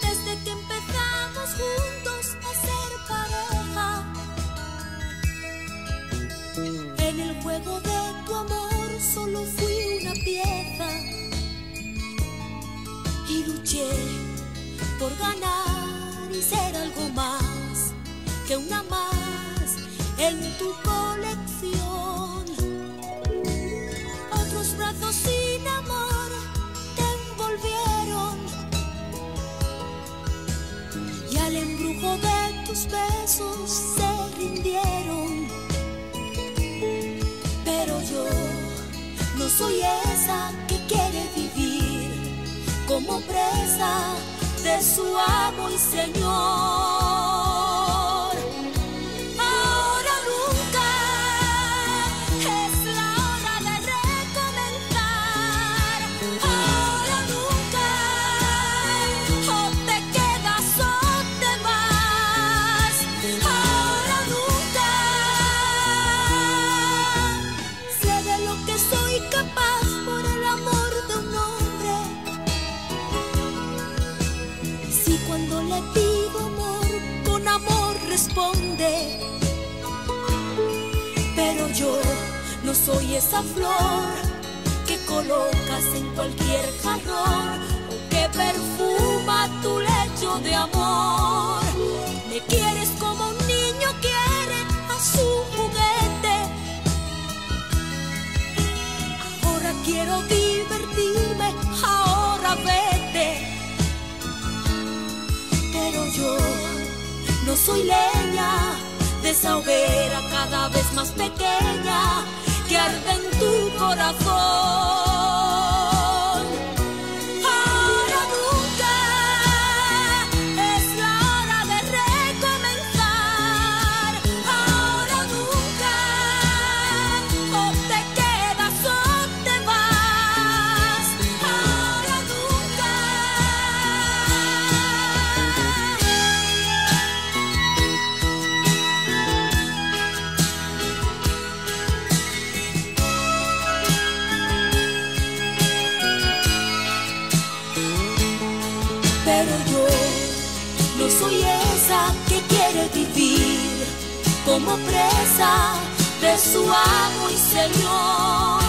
Desde que empezamos juntos a ser pareja, en el juego de tu amor solo fui una pieza y luché por ganar y ser algo más que una más en tu corazón. Tus besos se rindieron. Pero yo no soy esa que quiere vivir como presa de su amo y Señor. Responde. Pero yo no soy esa flor que colocas en cualquier jarrón o que perfuma tu lecho de amor. Me quieres como un niño quiere a su juguete. Ahora quiero divertirme, soy leña de esa hoguera cada vez más pequeña que arde en tu corazón. Pero yo no soy esa que quiere vivir como presa de su amo y Señor.